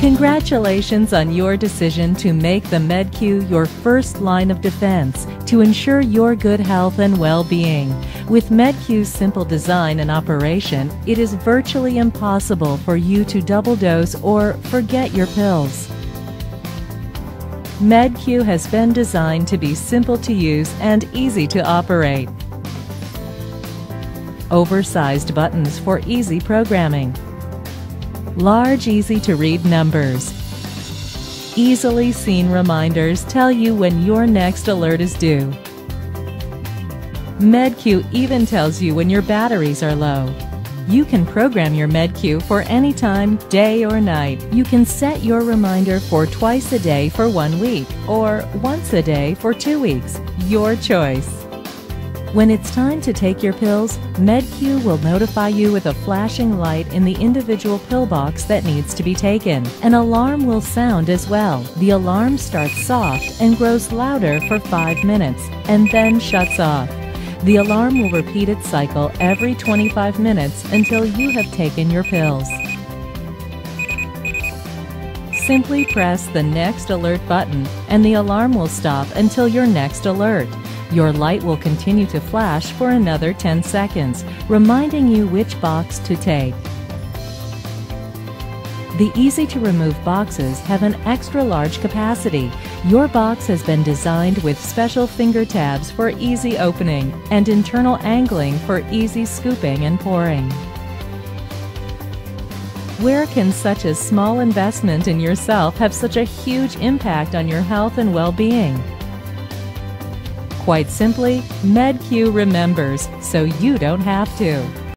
Congratulations on your decision to make the MedQ your first line of defense to ensure your good health and well-being. With MedQ's simple design and operation, it is virtually impossible for you to double dose or forget your pills. MedQ has been designed to be simple to use and easy to operate. Oversized buttons for easy programming large, easy to read numbers. Easily seen reminders tell you when your next alert is due. MedQ even tells you when your batteries are low. You can program your MedQ for any time, day or night. You can set your reminder for twice a day for one week or once a day for two weeks. Your choice. When it's time to take your pills, MedQ will notify you with a flashing light in the individual pill box that needs to be taken. An alarm will sound as well. The alarm starts soft and grows louder for 5 minutes and then shuts off. The alarm will repeat its cycle every 25 minutes until you have taken your pills. Simply press the next alert button and the alarm will stop until your next alert. Your light will continue to flash for another 10 seconds, reminding you which box to take. The easy to remove boxes have an extra large capacity. Your box has been designed with special finger tabs for easy opening and internal angling for easy scooping and pouring. Where can such a small investment in yourself have such a huge impact on your health and well-being? Quite simply, MedQ remembers, so you don't have to.